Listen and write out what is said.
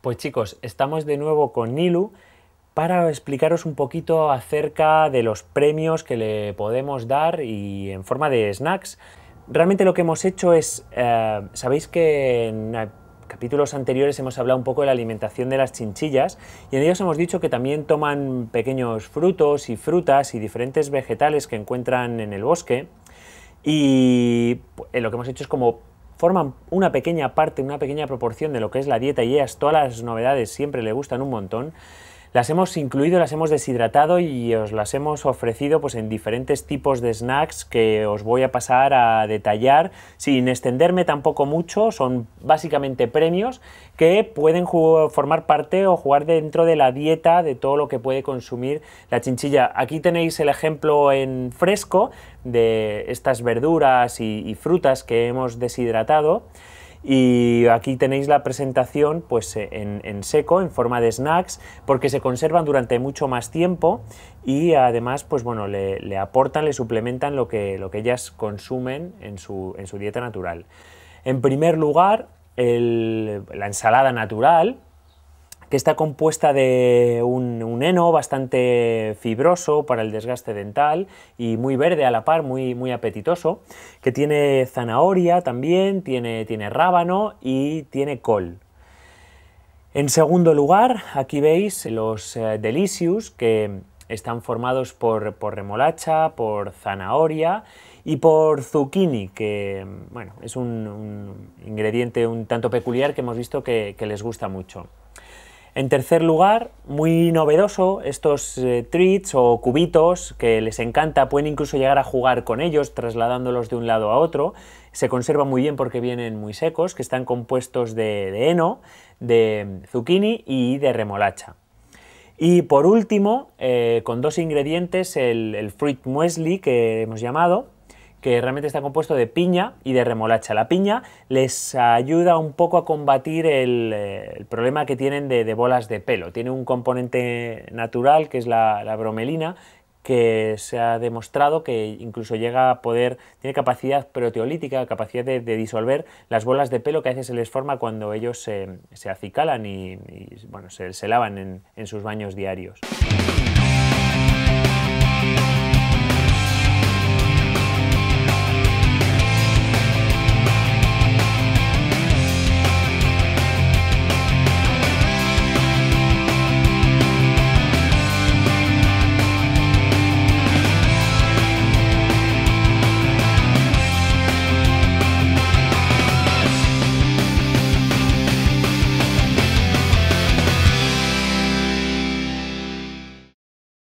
Pues chicos, estamos de nuevo con Nilu para explicaros un poquito acerca de los premios que le podemos dar y en forma de snacks. Realmente lo que hemos hecho es, eh, sabéis que en capítulos anteriores hemos hablado un poco de la alimentación de las chinchillas y en ellos hemos dicho que también toman pequeños frutos y frutas y diferentes vegetales que encuentran en el bosque y eh, lo que hemos hecho es como forman una pequeña parte, una pequeña proporción de lo que es la dieta y ellas todas las novedades siempre le gustan un montón, las hemos incluido, las hemos deshidratado y os las hemos ofrecido pues, en diferentes tipos de snacks que os voy a pasar a detallar sin extenderme tampoco mucho. Son básicamente premios que pueden formar parte o jugar dentro de la dieta de todo lo que puede consumir la chinchilla. Aquí tenéis el ejemplo en fresco de estas verduras y frutas que hemos deshidratado. Y aquí tenéis la presentación pues, en, seco, en forma de snacks, porque se conservan durante mucho más tiempo y además pues, bueno, le, aportan, le suplementan lo que, lo que ellas consumen en su, en su dieta natural. En primer lugar, la ensalada natural, que está compuesta de un, heno bastante fibroso para el desgaste dental y muy verde a la par, muy, muy apetitoso, que tiene zanahoria también, tiene, tiene rábano y tiene col. En segundo lugar, aquí veis los eh, que están formados por, remolacha, por zanahoria y por zucchini, que bueno, es un, ingrediente un tanto peculiar que hemos visto que les gusta mucho. En tercer lugar, muy novedoso, estos eh, treats o cubitos que les encanta, pueden incluso llegar a jugar con ellos trasladándolos de un lado a otro. Se conservan muy bien porque vienen muy secos, que están compuestos de, heno, de zucchini y de remolacha. Y por último, eh, con dos ingredientes, el, el fruit muesli que hemos llamado, que realmente está compuesto de piña y de remolacha. La piña les ayuda un poco a combatir el, eh, problema que tienen de, bolas de pelo. Tiene un componente natural que es la, bromelina que se ha demostrado que incluso llega a poder, tiene capacidad proteolítica, capacidad de, disolver las bolas de pelo que a veces se les forma cuando ellos se, acicalan y, bueno, se, se lavan en sus baños diarios.